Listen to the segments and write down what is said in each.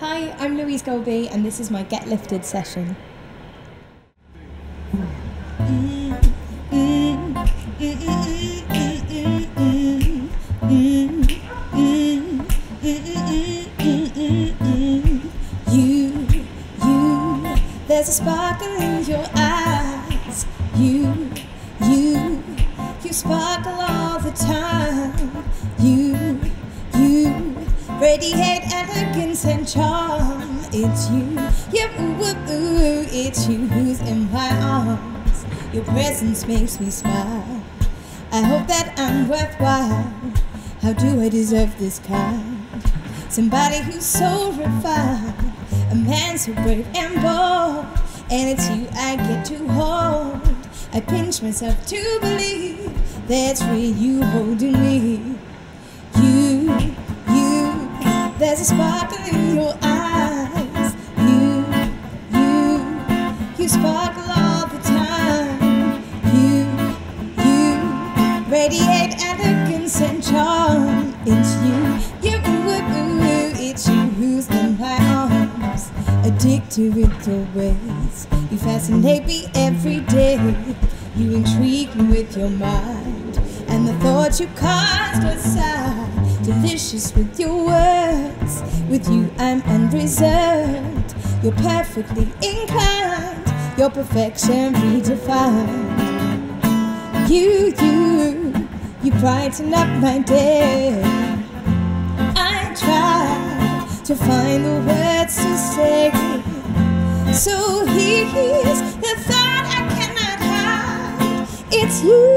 Hi, I'm Louise Golbey, and this is my Get Lifted session. You, you, there's a sparkle in your eyes. You, you, you sparkle all the time. You, you, radiate charm. It's you, yeah, ooh, ooh, ooh, it's you who's in my arms. Your presence makes me smile. I hope that I'm worthwhile. How do I deserve this kind? Somebody who's so refined, a man so brave and bold, and it's you I get to hold. I pinch myself to believe that's where you holding me. There's a sparkle in your eyes. You, you, you sparkle all the time. You, you, radiate elegance and charm. It's you, you, it's you who's in my arms. Addicted with your ways, you fascinate me every day. You intrigue me with your mind, and the thoughts you cast aside. Delicious with your words, with you I'm unreserved. You're perfectly inclined, your perfection redefined. You, you, you brighten up my day. I try to find the words to say. So here's the thought I cannot hide. It's you, you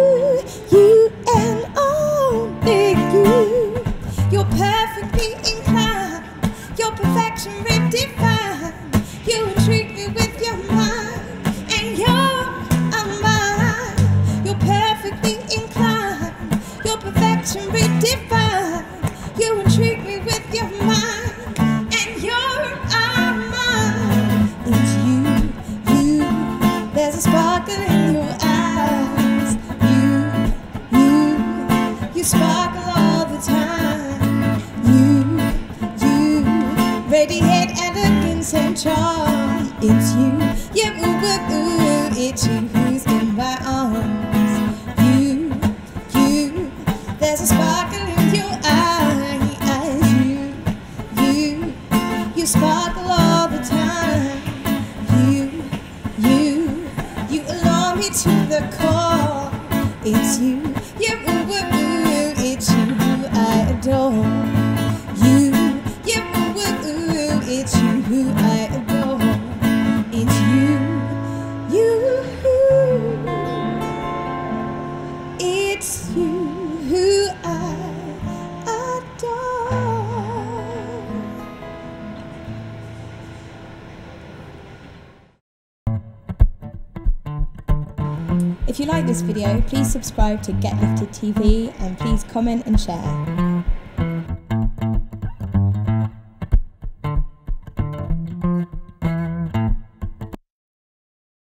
It's you, yeah, ooh, ooh, ooh. It's you who's in my arms. You, you, there's a sparkle in your eyes. You, you, you sparkle all the time. You, you, you allow me to the core. It's you, yeah, ooh, ooh, ooh. It's you who I adore. You, yeah, ooh, ooh, ooh. It's you who I It's you who I. If you like this video, please subscribe to Get Lifted TV and please comment and share.